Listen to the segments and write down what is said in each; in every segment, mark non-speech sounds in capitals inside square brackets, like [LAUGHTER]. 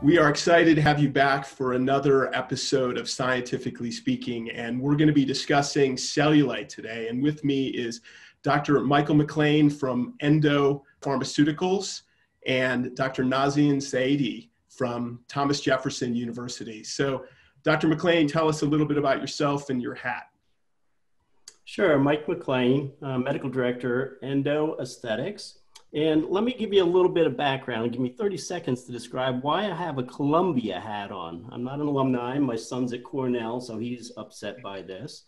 We are excited to have you back for another episode of Scientifically Speaking, and we're going to be discussing cellulite today. And with me is Dr. Michael McLane from Endo Pharmaceuticals and Dr. Nazanin Saedi from Thomas Jefferson University. So, Dr. McLane, tell us a little bit about yourself and your hat. Sure, Mike McLane, uh, Medical Director, Endo Aesthetics. And let me give you a little bit of background. Give me 30 seconds to describe why I have a Columbia hat on. I'm not an alumni. My son's at Cornell, so he's upset by this.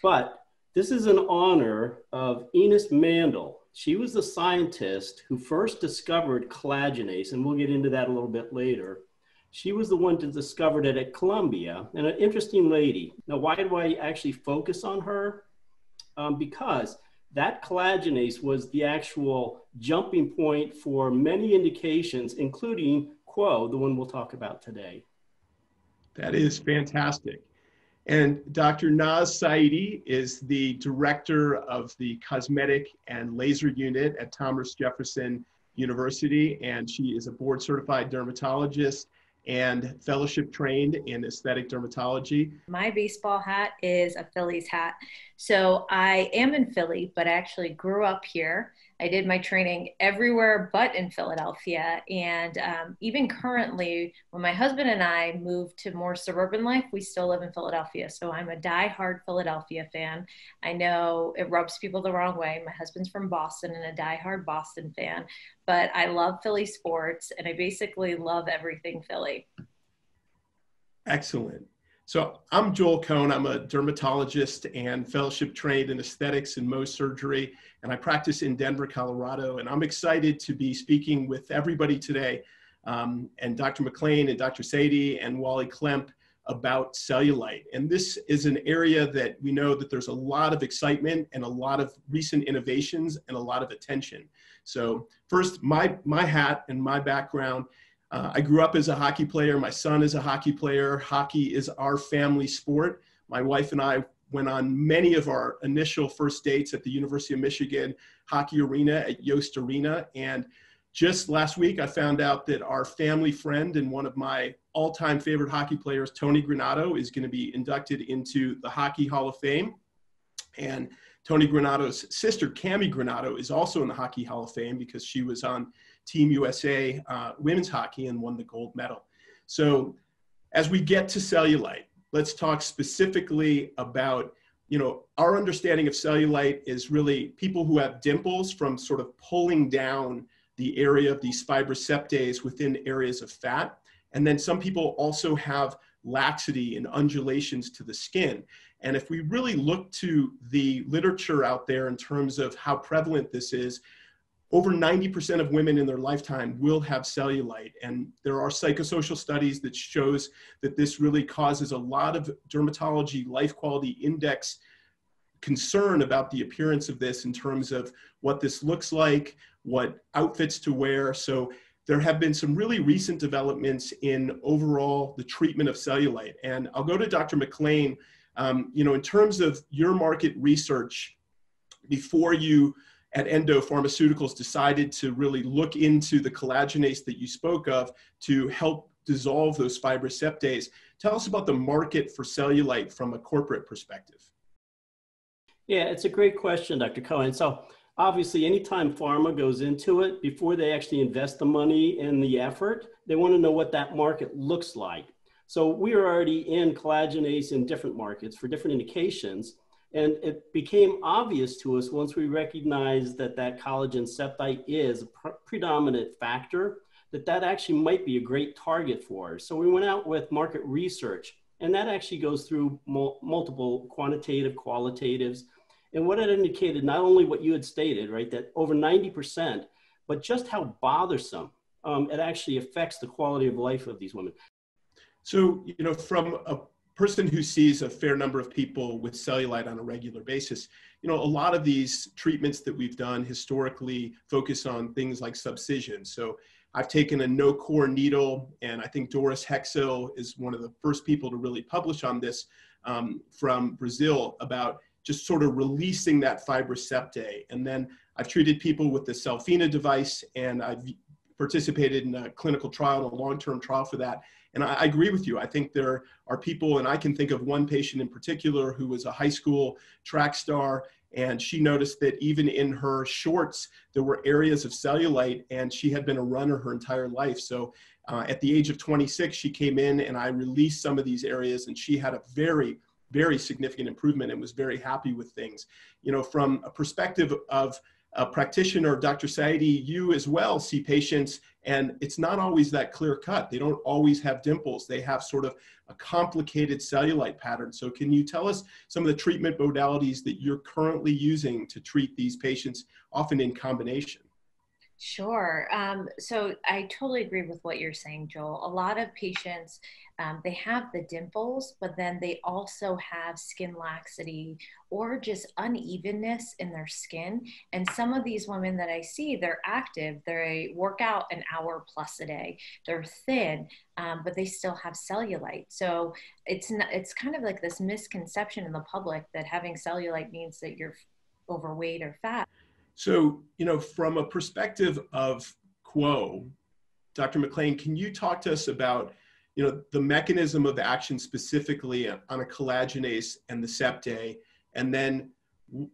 But this is in honor of Ines Mandl. She was the scientist who first discovered collagenase, and we'll get into that a little bit later. She was the one to discover it at Columbia, and an interesting lady. Now, why do I actually focus on her? Um, because that collagenase was the actual jumping point for many indications, including Qwo, the one we'll talk about today. That is fantastic. And Dr. Naz Saedi is the director of the cosmetic and laser unit at Thomas Jefferson University, and she is a board certified dermatologist and fellowship trained in aesthetic dermatology. My baseball hat is a Phillies hat. So I am in Philly, but I actually grew up here. I did my training everywhere but in Philadelphia. And um, even currently, when my husband and I moved to more suburban life, we still live in Philadelphia. So I'm a die-hard Philadelphia fan. I know it rubs people the wrong way. My husband's from Boston and a die-hard Boston fan, but I love Philly sports and I basically love everything Philly. Excellent. So I'm Joel Cohen. I'm a dermatologist and fellowship trained in aesthetics and Mohs surgery, and I practice in Denver, Colorado. And I'm excited to be speaking with everybody today, um, and Dr. McLane and Dr. Saedi and Wally Klemp about cellulite. And this is an area that we know that there's a lot of excitement and a lot of recent innovations and a lot of attention. So first, my, my hat and my background uh, I grew up as a hockey player. My son is a hockey player. Hockey is our family sport. My wife and I went on many of our initial first dates at the University of Michigan hockey arena at Yost Arena. And just last week, I found out that our family friend and one of my all time favorite hockey players, Tony Granato, is going to be inducted into the Hockey Hall of Fame. And Tony Granato's sister, Cammi Granato, is also in the Hockey Hall of Fame because she was on Team USA uh, women's hockey and won the gold medal. So as we get to cellulite, let's talk specifically about, you know, our understanding of cellulite is really people who have dimples from sort of pulling down the area of these fibrous within areas of fat. And then some people also have laxity and undulations to the skin. And if we really look to the literature out there in terms of how prevalent this is, over 90% of women in their lifetime will have cellulite. And there are psychosocial studies that shows that this really causes a lot of dermatology life quality index concern about the appearance of this in terms of what this looks like what outfits to wear. So there have been some really recent developments in overall the treatment of cellulite. And i'll go to dr mclane. Um, you know in terms of your market research before you at Endo Pharmaceuticals decided to really look into the collagenase that you spoke of to help dissolve those fibrous septae. Tell us about the market for cellulite from a corporate perspective. Yeah, it's a great question, Dr. Cohen. So obviously, anytime pharma goes into it, before they actually invest the money and the effort, they want to know what that market looks like. So we are already in collagenase in different markets for different indications. And it became obvious to us once we recognized that that collagen septite is a pr- predominant factor, that that actually might be a great target for us. So we went out with market research, and that actually goes through mul- multiple quantitative, qualitatives. And what it indicated, not only what you had stated, right, that over 90%, but just how bothersome um, it actually affects the quality of life of these women. So, you know, from a person who sees a fair number of people with cellulite on a regular basis, you know, a lot of these treatments that we've done historically focus on things like subcision. So I've taken a no core needle, and I think Doris Hexsel is one of the first people to really publish on this um, from Brazil about just sort of releasing that fibrous septae. And then I've treated people with the Cellfina device, and I've participated in a clinical trial, a long-term trial for that. And I, I, agree with you. I think there are people, and I can think of one patient in particular who was a high school track star, and she noticed that even in her shorts, there were areas of cellulite, and she had been a runner her entire life. So uh, at the age of 26, she came in and I released some of these areas, and she had a very, very significant improvement and was very happy with things. You know, from a perspective of a practitioner, Dr. Saedi, you as well see patients, and it's not always that clear cut. They don't always have dimples. They have sort of a complicated cellulite pattern. So, can you tell us some of the treatment modalities that you're currently using to treat these patients, often in combination? Sure. Um, so I totally agree with what you're saying, Joel. A lot of patients, um, they have the dimples, but then they also have skin laxity or just unevenness in their skin. And some of these women that I see, they're active, they work out an hour plus a day, they're thin, um, but they still have cellulite. So it's not, it's kind of like this misconception in the public that having cellulite means that you're overweight or fat. So, you know, from a perspective of Qwo, Dr. McLane, can you talk to us about, you know, the mechanism of action specifically on a collagenase and the septae, and then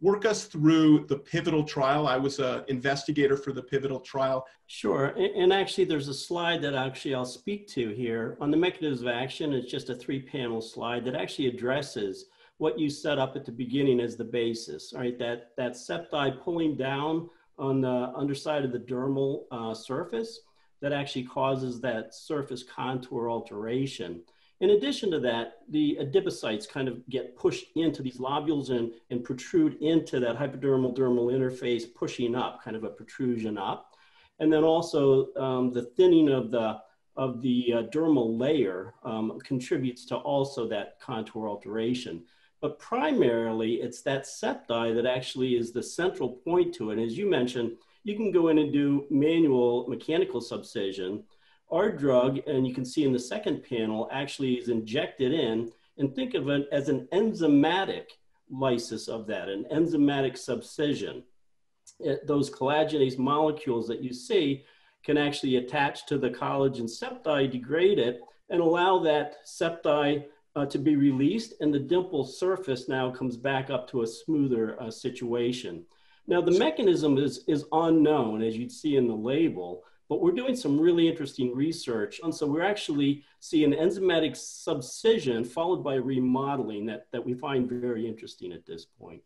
work us through the pivotal trial. I was an investigator for the pivotal trial. Sure, and actually there's a slide that actually I'll speak to here on the mechanism of action. It's just a three panel slide that actually addresses what you set up at the beginning as the basis, right? That, that septi pulling down on the underside of the dermal uh, surface that actually causes that surface contour alteration. In addition to that, the adipocytes kind of get pushed into these lobules and, and protrude into that hypodermal dermal interface, pushing up, kind of a protrusion up. And then also um, the thinning of the, of the uh, dermal layer um, contributes to also that contour alteration. But primarily, it's that septi that actually is the central point to it. As you mentioned, you can go in and do manual mechanical subcision. Our drug, and you can see in the second panel, actually is injected in and think of it as an enzymatic lysis of that, an enzymatic subcision. It, those collagenase molecules that you see can actually attach to the collagen septi, degrade it, and allow that septi uh, to be released and the dimple surface now comes back up to a smoother uh, situation. Now the mechanism is, is unknown as you'd see in the label, but we're doing some really interesting research. And so we're actually seeing enzymatic subcision followed by remodeling that, that we find very interesting at this point.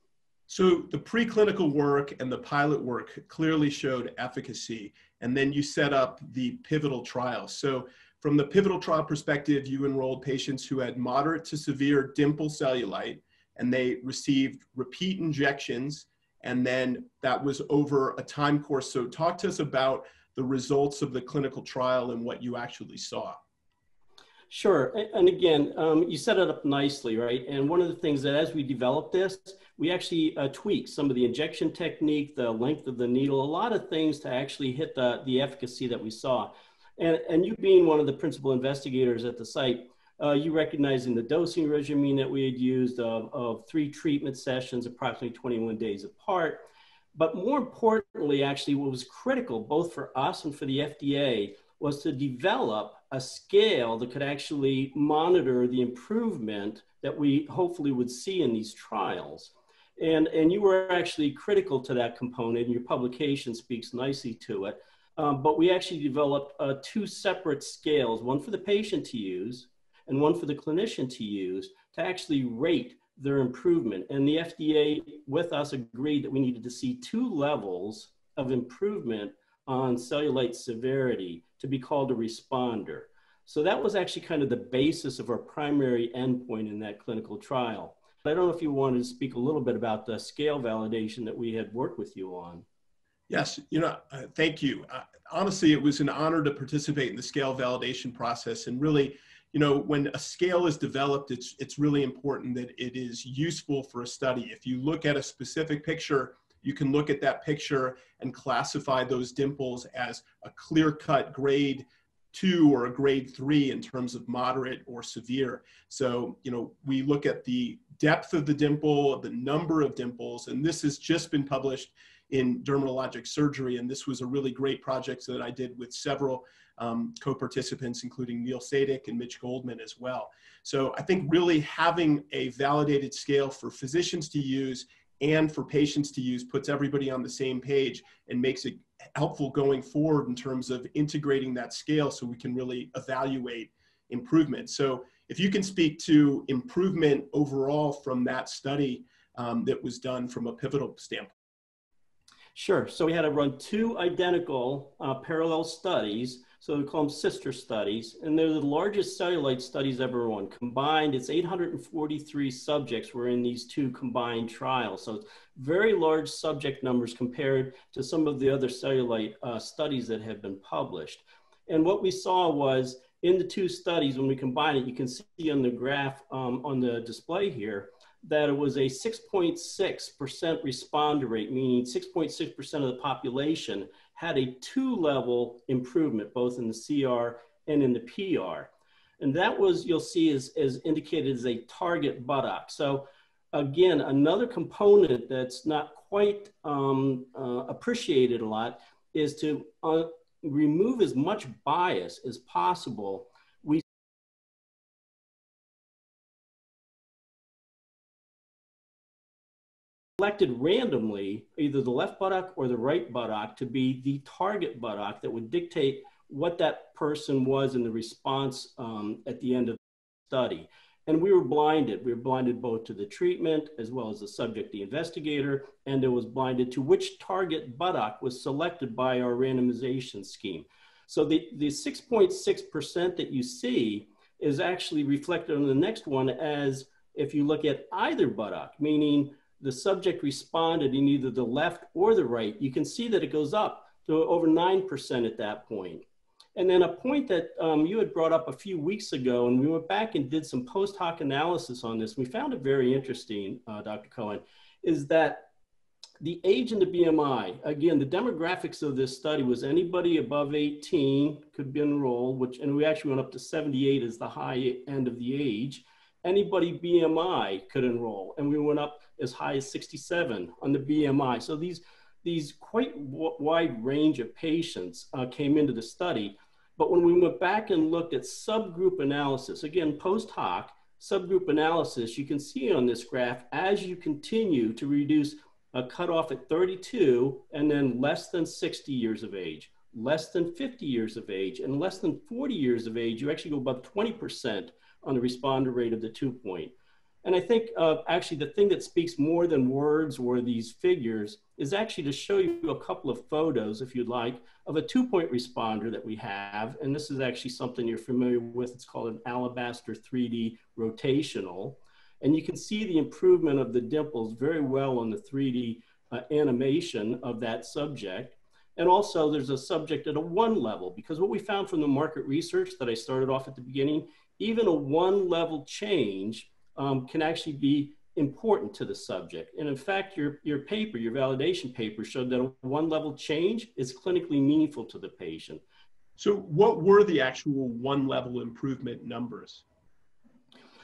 So the preclinical work and the pilot work clearly showed efficacy, and then you set up the pivotal trial. So from the pivotal trial perspective, you enrolled patients who had moderate to severe dimple cellulite, and they received repeat injections, and then that was over a time course. So, talk to us about the results of the clinical trial and what you actually saw. Sure. And again, um, you set it up nicely, right? And one of the things that as we developed this, we actually uh, tweaked some of the injection technique, the length of the needle, a lot of things to actually hit the, the efficacy that we saw. And, and you being one of the principal investigators at the site, uh, you recognizing the dosing regimen that we had used of, of three treatment sessions, approximately 21 days apart. But more importantly, actually, what was critical both for us and for the FDA was to develop a scale that could actually monitor the improvement that we hopefully would see in these trials. And, and you were actually critical to that component, and your publication speaks nicely to it. Um, but we actually developed uh, two separate scales, one for the patient to use and one for the clinician to use to actually rate their improvement. And the FDA with us agreed that we needed to see two levels of improvement on cellulite severity to be called a responder. So that was actually kind of the basis of our primary endpoint in that clinical trial. I don't know if you wanted to speak a little bit about the scale validation that we had worked with you on. Yes, you know, uh, thank you. Uh, honestly, it was an honor to participate in the scale validation process. And really, you know, when a scale is developed, it's, it's really important that it is useful for a study. If you look at a specific picture, you can look at that picture and classify those dimples as a clear cut grade two or a grade three in terms of moderate or severe. So, you know, we look at the depth of the dimple, the number of dimples, and this has just been published in dermatologic surgery. And this was a really great project that I did with several um, co-participants, including Neil Sadick and Mitch Goldman as well. So I think really having a validated scale for physicians to use and for patients to use puts everybody on the same page and makes it helpful going forward in terms of integrating that scale so we can really evaluate improvement. So if you can speak to improvement overall from that study um, that was done from a pivotal standpoint. Sure. So we had to run two identical uh, parallel studies. So we call them sister studies. And they're the largest cellulite studies ever run. Combined, it's 843 subjects were in these two combined trials. So it's very large subject numbers compared to some of the other cellulite uh, studies that have been published. And what we saw was in the two studies, when we combine it, you can see on the graph um, on the display here, that it was a 6.6% responder rate, meaning 6.6% of the population had a two level improvement, both in the CR and in the PR. And that was, you'll see, is, is indicated as a target buttock. So, again, another component that's not quite um, uh, appreciated a lot is to uh, remove as much bias as possible selected randomly either the left buttock or the right buttock to be the target buttock that would dictate what that person was in the response um, at the end of the study. And we were blinded. We were blinded both to the treatment as well as the subject, the investigator, and it was blinded to which target buttock was selected by our randomization scheme. So the, the 6.6% that you see is actually reflected on the next one as if you look at either buttock, meaning the subject responded in either the left or the right, you can see that it goes up to over 9% at that point. And then a point that um, you had brought up a few weeks ago, and we went back and did some post hoc analysis on this. We found it very interesting, uh, Dr. Cohen, is that the age and the BMI, again, the demographics of this study was anybody above 18 could be enrolled, which, and we actually went up to 78 as the high end of the age. Anybody BMI could enroll, and we went up as high as 67 on the BMI. So these, these quite wide range of patients uh, came into the study. But when we went back and looked at subgroup analysis, again, post hoc, subgroup analysis, you can see on this graph as you continue to reduce a cutoff at 32 and then less than 60 years of age, less than 50 years of age, and less than 40 years of age, you actually go above 20% on the responder rate of the two point. And I think uh, actually the thing that speaks more than words or these figures is actually to show you a couple of photos, if you'd like, of a two-point responder that we have. And this is actually something you're familiar with. It's called an Alabaster 3D rotational. And you can see the improvement of the dimples very well on the 3D uh, animation of that subject. And also there's a subject at a one level because what we found from the market research that I started off at the beginning, even a one level change um, can actually be important to the subject. And in fact, your, your paper, your validation paper showed that a one level change is clinically meaningful to the patient. So what were the actual one level improvement numbers?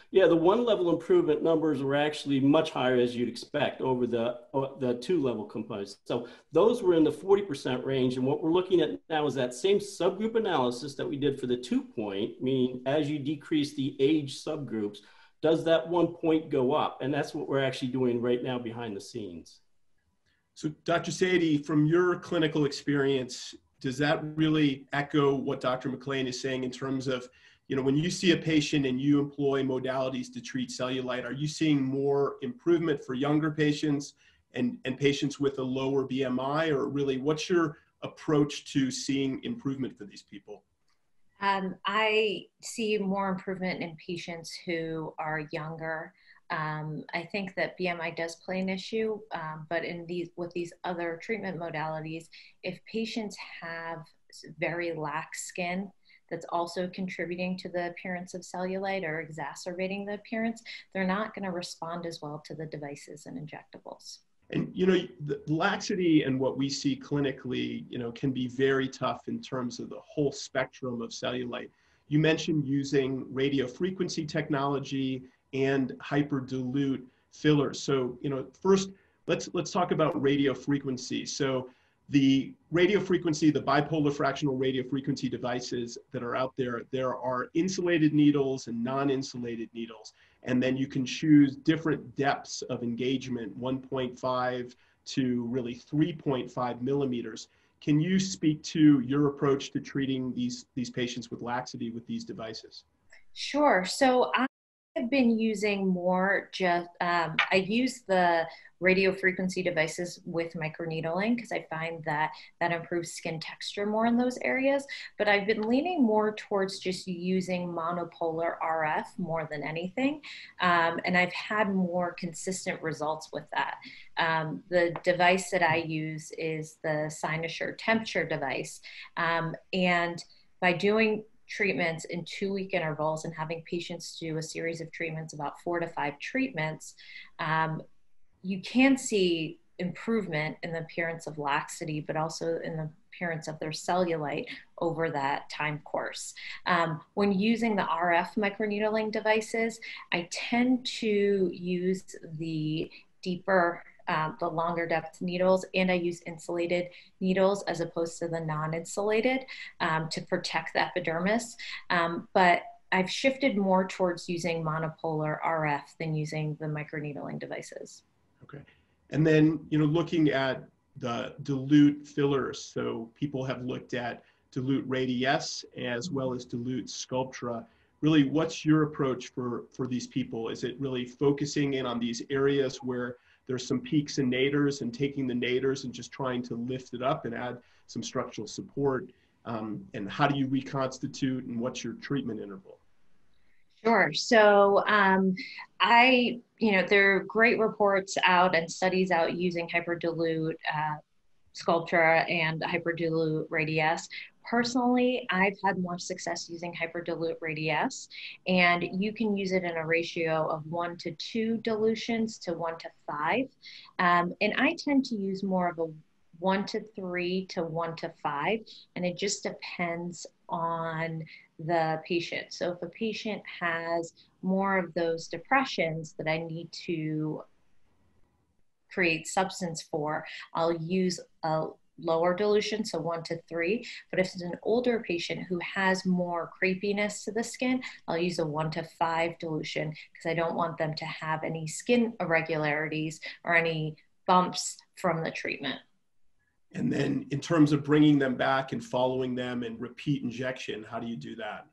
Yeah, the one level improvement numbers were actually much higher as you'd expect over the, uh, the two level components. So those were in the 40% range. And what we're looking at now is that same subgroup analysis that we did for the two point, meaning as you decrease the age subgroups, does that one point go up? And that's what we're actually doing right now behind the scenes. So, Dr. Saedi, from your clinical experience, does that really echo what Dr. McLane is saying in terms of, you know, when you see a patient and you employ modalities to treat cellulite, are you seeing more improvement for younger patients and, and patients with a lower BMI? Or really, what's your approach to seeing improvement for these people? Um, I see more improvement in patients who are younger. Um, I think that BMI does play an issue, um, but in these with these other treatment modalities, if patients have very lax skin that's also contributing to the appearance of cellulite or exacerbating the appearance, they're not going to respond as well to the devices and injectables. And you know, laxity and what we see clinically, you know, can be very tough in terms of the whole spectrum of cellulite. You mentioned using radio frequency technology and hyperdilute fillers. So, you know, first, let's let's talk about radio frequency. So the radio frequency, the bipolar fractional radio frequency devices that are out there, there are insulated needles and non-insulated needles. And then you can choose different depths of engagement, 1.5 to really 3.5 millimeters. Can you speak to your approach to treating these, these patients with laxity with these devices? Sure. So I have been using more just, um, I use the radio frequency devices with microneedling because I find that that improves skin texture more in those areas. But I've been leaning more towards just using monopolar RF more than anything. Um, and I've had more consistent results with that. Um, the device that I use is the Cynosure TempSure device. Um, and by doing treatments in two week intervals and having patients do a series of treatments, about four to five treatments, um, you can see improvement in the appearance of laxity, but also in the appearance of their cellulite over that time course. Um, when using the RF microneedling devices, I tend to use the deeper um, the longer depth needles and I use insulated needles as opposed to the non-insulated um, to protect the epidermis. Um, but I've shifted more towards using monopolar RF than using the microneedling devices. Okay. And then, you know, looking at the dilute fillers, so people have looked at dilute radiesse as well as dilute sculptra. Really, what's your approach for, for these people? Is it really focusing in on these areas where there's some peaks and nadirs and taking the nadirs and just trying to lift it up and add some structural support? Um, and how do you reconstitute and what's your treatment interval? Sure. So um, I, you know, there are great reports out and studies out using hyperdilute uh, and hyperdilute radiesse. Personally, I've had more success using hyperdilute radiesse, and you can use it in a ratio of one to two dilutions to one to five. Um, and I tend to use more of a one to three to one to five, and it just depends on the patient. So if a patient has more of those depressions that I need to create substance for, I'll use a lower dilution, so one to three. But if it's an older patient who has more crepiness to the skin, I'll use a one to five dilution because I don't want them to have any skin irregularities or any bumps from the treatment. And then in terms of bringing them back and following them and repeat injection, how do you do that?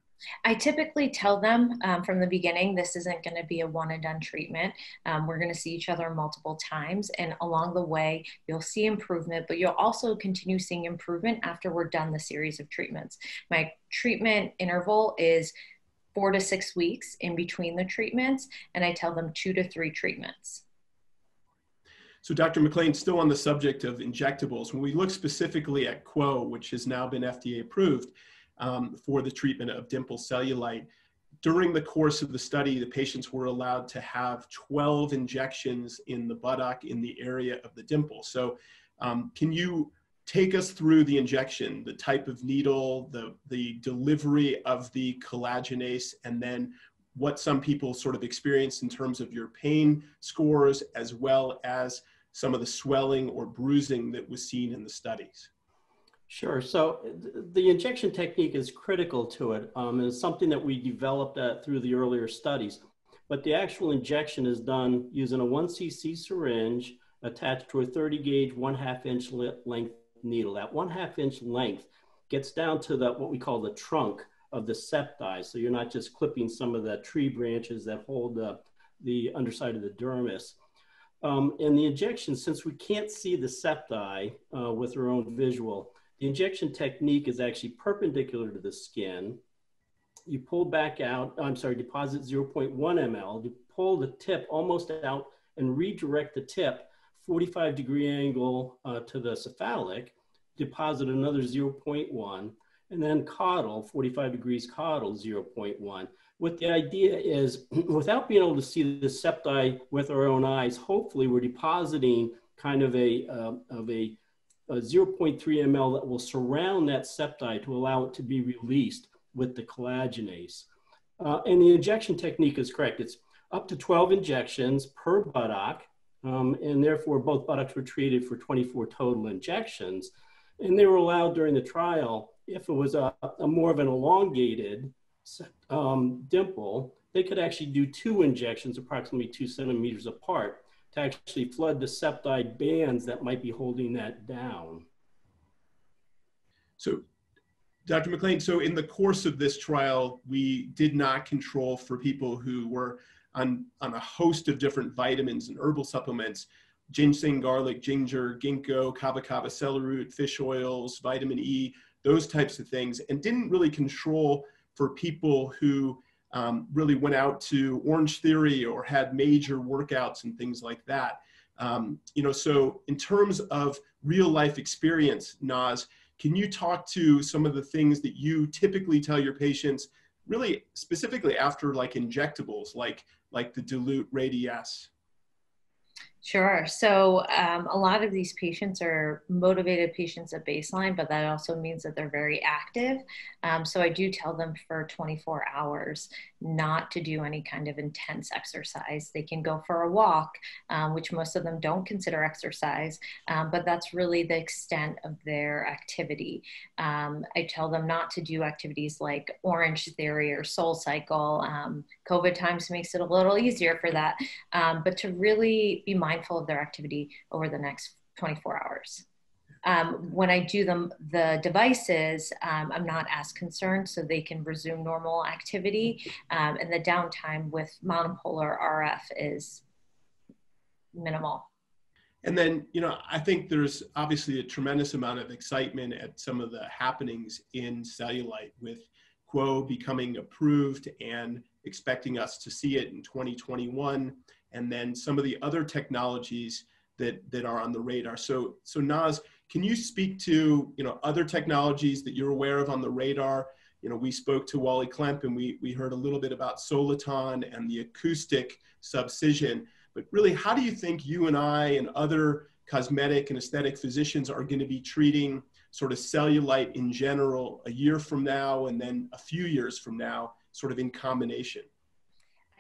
I typically tell them um, from the beginning this isn't going to be a one and done treatment. Um, we're going to see each other multiple times, and along the way, you'll see improvement, but you'll also continue seeing improvement after we're done the series of treatments. My treatment interval is four to six weeks in between the treatments, and I tell them two to three treatments. So Dr. McLane, still on the subject of injectables, when we look specifically at Qwo, which has now been FDA approved um, for the treatment of dimple cellulite, during the course of the study, the patients were allowed to have 12 injections in the buttock in the area of the dimple. So um, can you take us through the injection, the type of needle, the, the delivery of the collagenase, and then what some people sort of experienced in terms of your pain scores, as well as some of the swelling or bruising that was seen in the studies? Sure. So the injection technique is critical to it. Um, and it's something that we developed uh, through the earlier studies. But the actual injection is done using a 1 cc syringe attached to a 30 gauge, one half inch length needle. That one half inch length gets down to the, what we call the trunk of the septi. So you're not just clipping some of the tree branches that hold the, the underside of the dermis. Um, and the injection, since we can't see the septi uh, with our own visual, the injection technique is actually perpendicular to the skin. You pull back out, I'm sorry, deposit 0.1 ml, you pull the tip almost out and redirect the tip 45 degree angle uh, to the cephalic, deposit another 0.1, and then caudal, 45 degrees caudal, 0.1 what the idea is, [CLEARS THROAT] without being able to see the septi with our own eyes, hopefully we're depositing kind of a, uh, of a, a 0.3 ml that will surround that septi to allow it to be released with the collagenase. Uh, and the injection technique is correct. It's up to 12 injections per buttock, um, and therefore both buttocks were treated for 24 total injections. And they were allowed during the trial, if it was a, a more of an elongated um, dimple, they could actually do two injections approximately two centimeters apart to actually flood the septoid bands that might be holding that down. So, Dr. McLane, so in the course of this trial, we did not control for people who were on, on a host of different vitamins and herbal supplements ginseng, garlic, ginger, ginkgo, kava kava, celery root, fish oils, vitamin E, those types of things, and didn't really control for people who um, really went out to Orange Theory or had major workouts and things like that. Um, you know, so in terms of real life experience, Naz, can you talk to some of the things that you typically tell your patients, really specifically after like injectables, like like the dilute Radiesse? Sure. So um, a lot of these patients are motivated patients at baseline, but that also means that they're very active. Um, so I do tell them for 24 hours not to do any kind of intense exercise. They can go for a walk, um, which most of them don't consider exercise, um, but that's really the extent of their activity. Um, I tell them not to do activities like Orange Theory or Soul Cycle. Um, COVID times makes it a little easier for that, but to really be mindful of their activity over the next 24 hours. Um, when I do them, the devices, um, I'm not as concerned, so they can resume normal activity. Um, and the downtime with monopolar RF is minimal. And then, you know, I think there's obviously a tremendous amount of excitement at some of the happenings in cellulite with Qwo becoming approved and expecting us to see it in 2021 and then some of the other technologies that, that are on the radar. So, so Naz, can you speak to you know other technologies that you're aware of on the radar? You know, we spoke to Wally Klemp and we, we heard a little bit about Soliton and the acoustic subcision. But really, how do you think you and I and other cosmetic and aesthetic physicians are going to be treating sort of cellulite in general a year from now and then a few years from now, sort of in combination?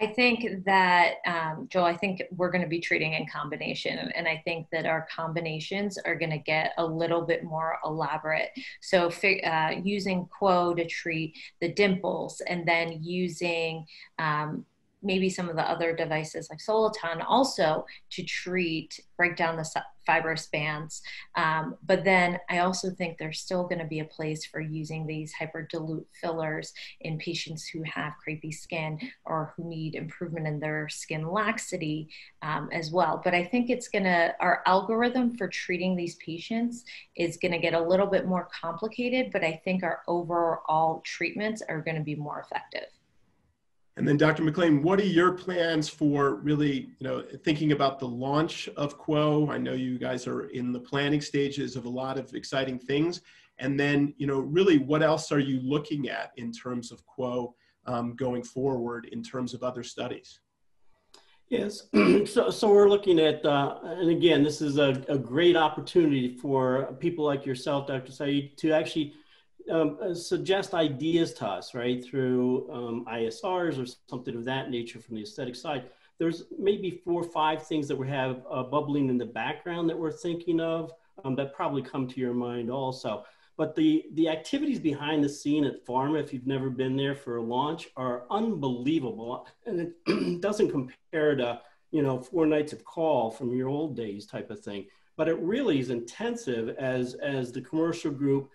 I think that, um, Joel, I think we're going to be treating in combination. And I think that our combinations are going to get a little bit more elaborate. So, uh, using Qwo to treat the dimples and then using um, maybe some of the other devices like Soliton also to treat, break down the fibrous bands. Um, but then I also think there's still going to be a place for using these hyperdilute fillers in patients who have crepey skin or who need improvement in their skin laxity um, as well. But I think it's going to, our algorithm for treating these patients is going to get a little bit more complicated, but I think our overall treatments are going to be more effective. And then Dr. McLane, what are your plans for really, you know, thinking about the launch of Qwo? I know you guys are in the planning stages of a lot of exciting things. And then, you know, really what else are you looking at in terms of Qwo um, going forward in terms of other studies? Yes, [CLEARS THROAT] so, so we're looking at, uh, and again, this is a, a great opportunity for people like yourself, Dr. Saeed, to actually um, uh, suggest ideas to us, right, through um, ISRs or something of that nature from the aesthetic side. There's maybe four or five things that we have uh, bubbling in the background that we're thinking of um, that probably come to your mind also. But the, the activities behind the scene at Pharma, if you've never been there for a launch, are unbelievable. And it [CLEARS THROAT] doesn't compare to, you know, four nights of call from your old days type of thing. But it really is intensive as, as the commercial group